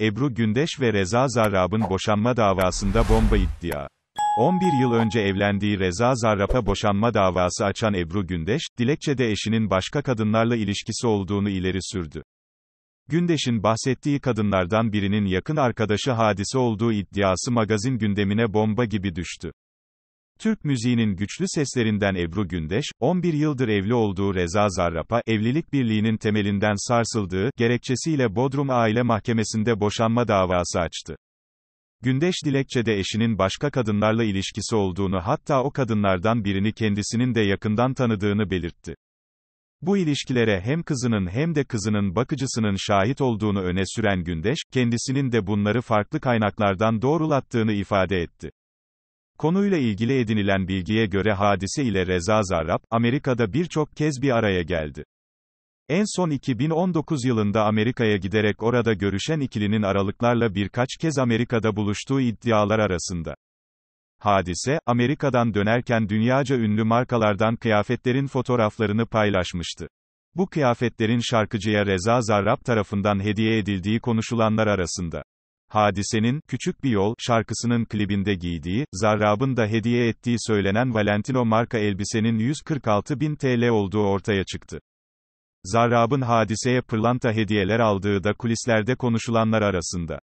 Ebru Gündeş ve Reza Zarrab'ın boşanma davasında bomba iddia. 11 yıl önce evlendiği Reza Zarrab'a boşanma davası açan Ebru Gündeş, dilekçede eşinin başka kadınlarla ilişkisi olduğunu ileri sürdü. Gündeş'in bahsettiği kadınlardan birinin yakın arkadaşı hadise olduğu iddiası magazin gündemine bomba gibi düştü. Türk müziğinin güçlü seslerinden Ebru Gündeş, 11 yıldır evli olduğu Reza Zarrab'a, evlilik birliğinin temelinden sarsıldığı, gerekçesiyle Bodrum Aile Mahkemesi'nde boşanma davası açtı. Gündeş dilekçede eşinin başka kadınlarla ilişkisi olduğunu hatta o kadınlardan birini kendisinin de yakından tanıdığını belirtti. Bu ilişkilere hem kızının hem de kızının bakıcısının şahit olduğunu öne süren Gündeş, kendisinin de bunları farklı kaynaklardan doğrulattığını ifade etti. Konuyla ilgili edinilen bilgiye göre hadise ile Reza Zarrab, Amerika'da birçok kez bir araya geldi. En son 2019 yılında Amerika'ya giderek orada görüşen ikilinin aralıklarla birkaç kez Amerika'da buluştuğu iddialar arasında. Hadise, Amerika'dan dönerken dünyaca ünlü markalardan kıyafetlerin fotoğraflarını paylaşmıştı. Bu kıyafetlerin şarkıcıya Reza Zarrab tarafından hediye edildiği konuşulanlar arasında. Hadisenin, Küçük Bir Yol, şarkısının klibinde giydiği, Zarrab'ın da hediye ettiği söylenen Valentino marka elbisenin 146 bin TL olduğu ortaya çıktı. Zarrab'ın hadiseye pırlanta hediyeler aldığı da kulislerde konuşulanlar arasında.